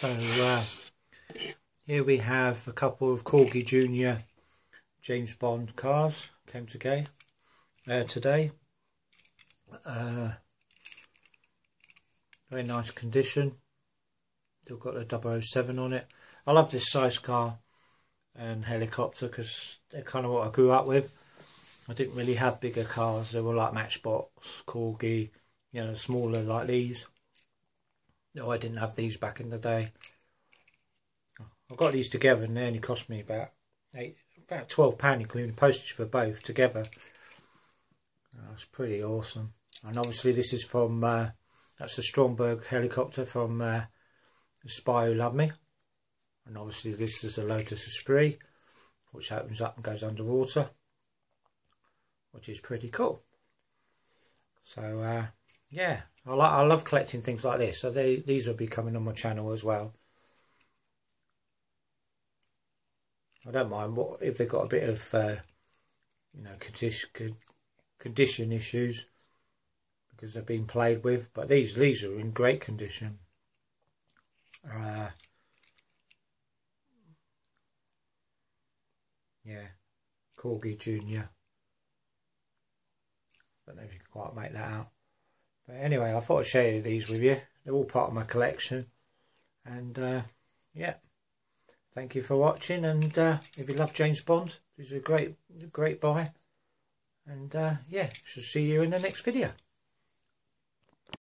So uh, here we have a couple of Corgi Junior James Bond cars came today. Uh, today, uh, very nice condition. Still got the 007 on it. I love this size car and helicopter because they're kind of what I grew up with. I didn't really have bigger cars. They were like Matchbox, Corgi, you know, smaller like these. No, I didn't have these back in the day. I got these together and they only cost me about eight, about twelve pound, including postage for both together. That's pretty awesome. And obviously, this is from uh, that's the Stromberg helicopter from uh, The Spy Who Loved Me. And obviously, this is the Lotus Esprit, which opens up and goes underwater, which is pretty cool. So uh, yeah, I like I love collecting things like this. So they these will be coming on my channel as well. I don't mind what if they've got a bit of uh, you know condition condition issues because they've been played with. But these these are in great condition. Uh, yeah, Corgi Junior. Don't know if you can quite make that out. But anyway, I thought I'd share these with you. They're all part of my collection. And uh, yeah, thank you for watching. And uh, if you love James Bond, this is a great, great buy. And uh, yeah, shall see you in the next video.